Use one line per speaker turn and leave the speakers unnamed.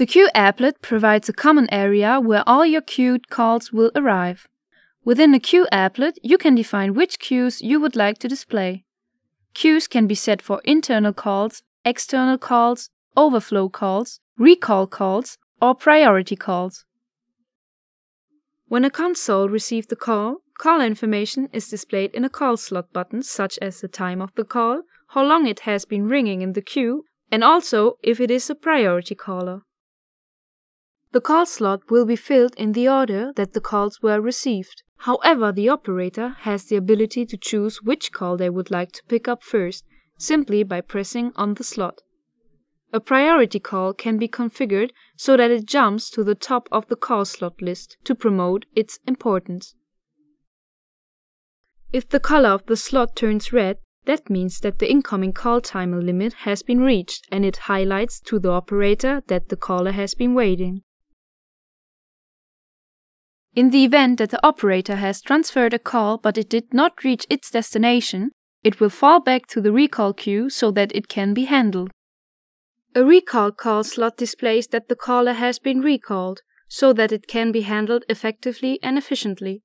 The queue applet provides a common area where all your queued calls will arrive. Within the queue applet, you can define which queues you would like to display. Queues can be set for internal calls, external calls, overflow calls, recall calls, or priority calls. When a console receives a call, call information is displayed in a call slot button such as the time of the call, how long it has been ringing in the queue, and also if it is a priority caller. The call slot will be filled in the order that the calls were received. However, the operator has the ability to choose which call they would like to pick up first, simply by pressing on the slot. A priority call can be configured so that it jumps to the top of the call slot list to promote its importance. If the color of the slot turns red, that means that the incoming call timer limit has been reached and it highlights to the operator that the caller has been waiting. In the event that the operator has transferred a call but it did not reach its destination, it will fall back to the recall queue so that it can be handled. A recall call slot displays that the caller has been recalled, so that it can be handled effectively and efficiently.